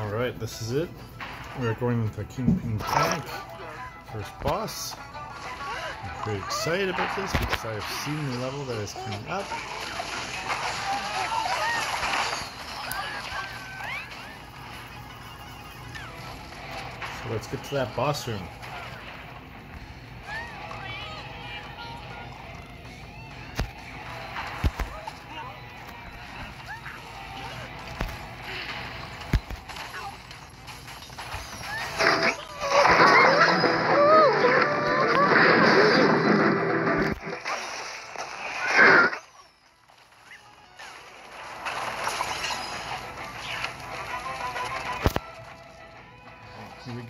Alright, this is it. We're going with the King Pig Panic. First boss. I'm very excited about this because I have seen the level that is coming up. So let's get to that boss room.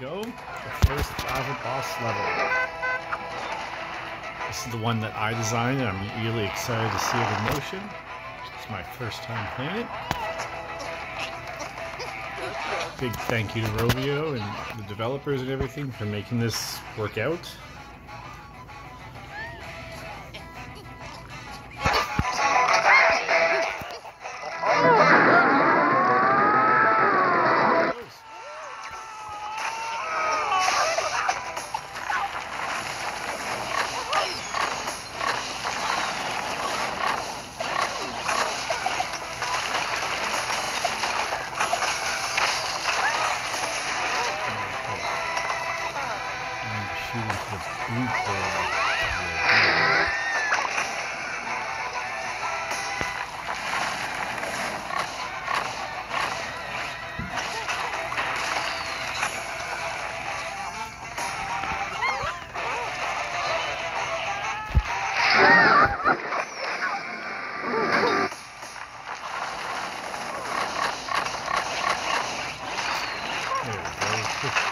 Go. The first Java boss level. This is the one that I designed and I'm really excited to see it in motion. It's my first time playing it. Big thank you to Rovio and the developers and everything for making this work out.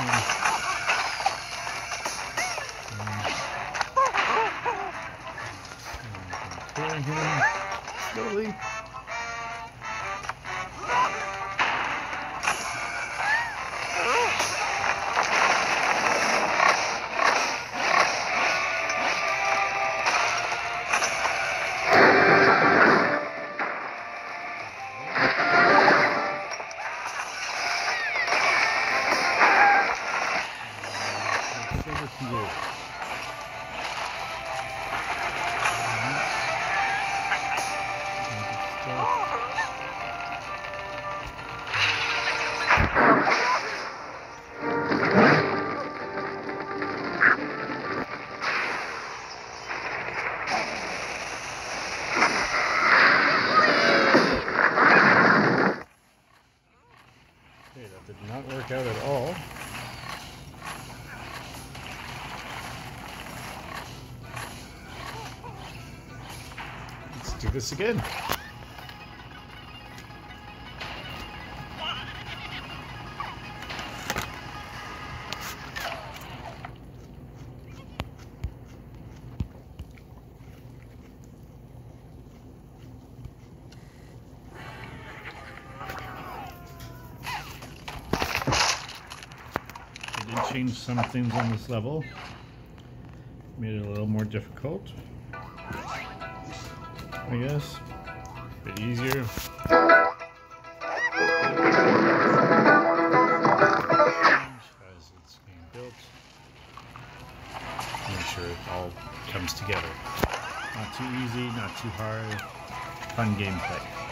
15. Do this again. I did change some things on this level. Made it a little more difficult. I guess. A bit easier. As it's being built. Make sure it all comes together. Not too easy, not too hard. Fun gameplay.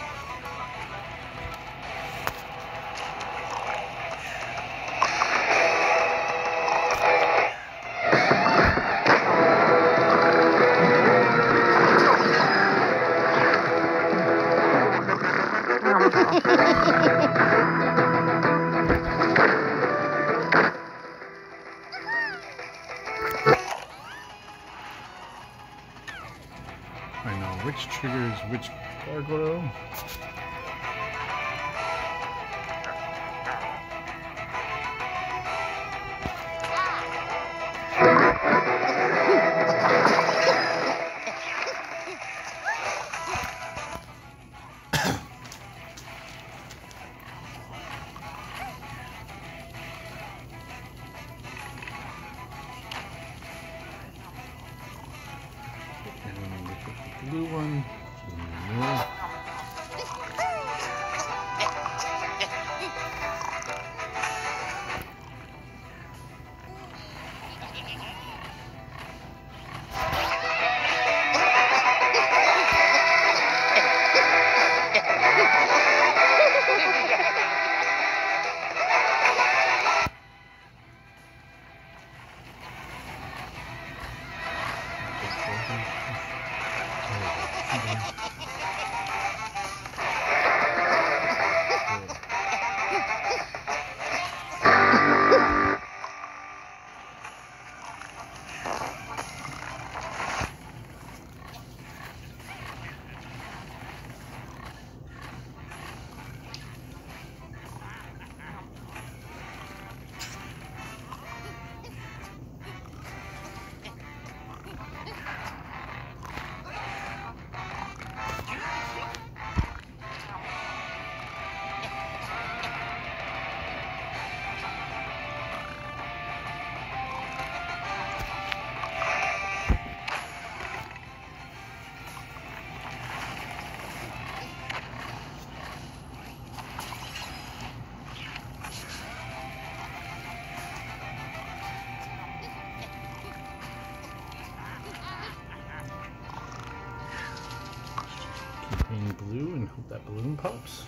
Triggers which gargoyle. Blue one. Hope that balloon pops.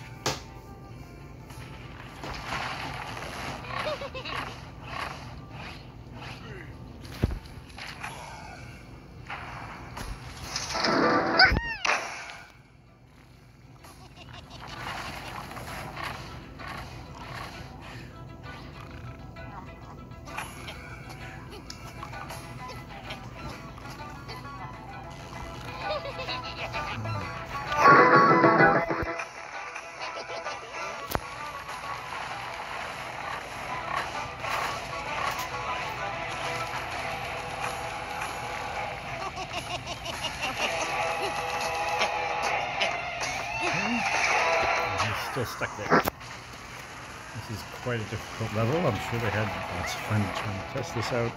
Still stuck there. This is quite a difficult level. I'm sure they had lots of fun trying to test this out.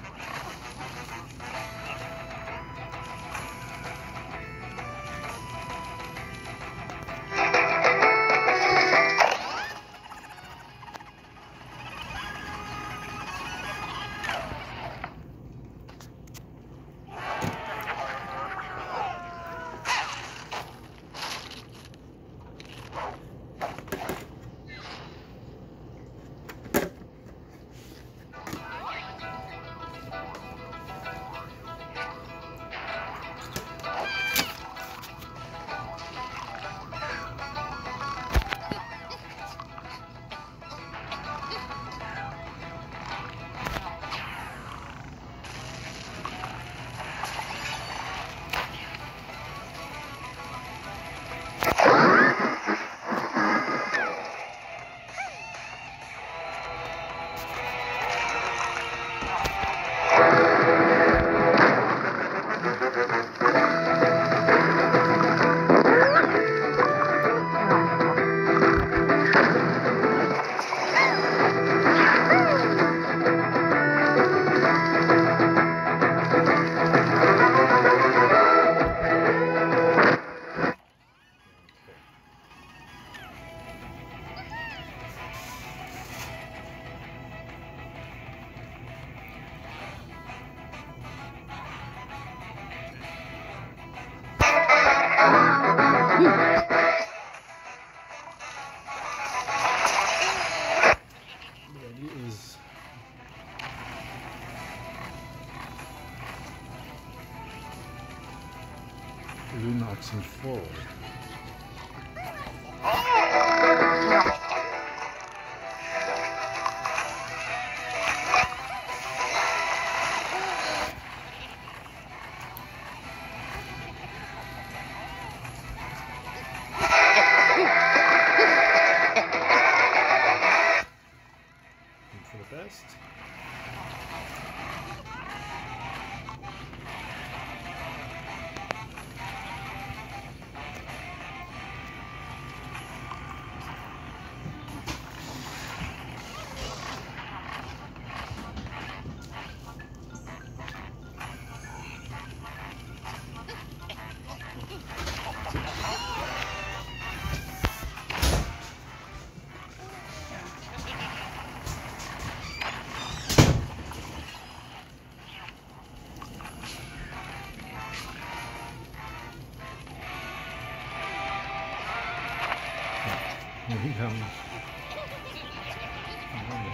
Knocks forward.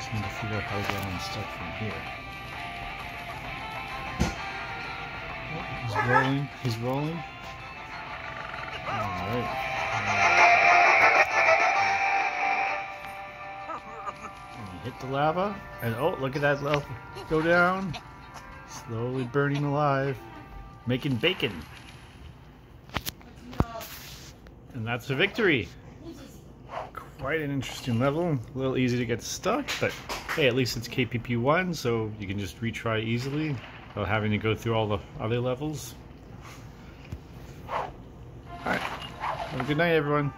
Just need to figure out how to get unstuck from here. Oh, he's uh-huh. rolling. He's rolling. Alright. hit the lava. And oh, look at that lava go down. Slowly burning alive. Making bacon. And that's a victory quite an interesting level. A little easy to get stuck, but hey, at least it's KPP1, so you can just retry easily without having to go through all the other levels. Alright, have a good night everyone.